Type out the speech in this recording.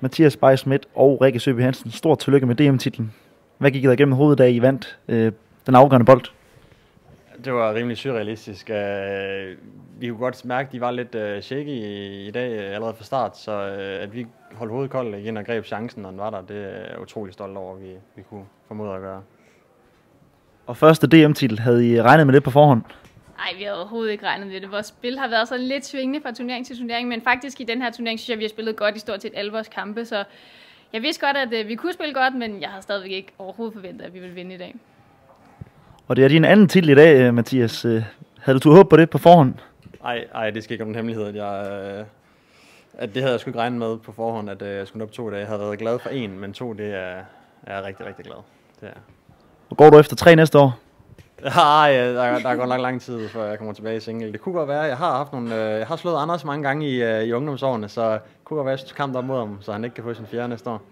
Mathias Bay Schmidt og Rikke Søby Hansen, stort tillykke med DM-titlen. Hvad gik der igennem hovedet, da I vandt øh, den afgørende bold? Det var rimelig surrealistisk. Øh, vi kunne godt mærke, at de var lidt øh, shaky i, i dag øh, allerede fra start, så øh, at vi holdt hovedet koldt igen og greb chancen, når den var der, det er jeg utrolig stolt over, at vi, vi kunne formode at gøre. Og første DM-titel, havde I regnet med det på forhånd? Nej, vi har overhovedet ikke regnet med det. Vores spil har været sådan lidt svingende fra turnering til turnering, men faktisk i den her turnering synes jeg, vi har spillet godt i stort set alle vores kampe, så jeg vidste godt, at vi kunne spille godt, men jeg har stadigvæk ikke overhovedet forventet, at vi ville vinde i dag. Og det er din anden titel i dag, Mathias. Havde du håb på det på forhånd? Ej, ej, det skal ikke om en hemmelighed, at jeg, at det havde jeg sgu ikke regnet med på forhånd, at jeg skulle op to dage. Jeg havde været glad for en, men to, det er, er jeg rigtig, rigtig glad. Det er. Og går du efter tre næste år? Ah, ja, der, der går nok lang tid, før jeg kommer tilbage i single. Det kunne godt være, jeg har haft nogle, øh, jeg har slået Anders mange gange i, øh, i ungdomsårene, så det kunne godt være, at jeg kamp op mod ham, så han ikke kan få sin fjerde næste år.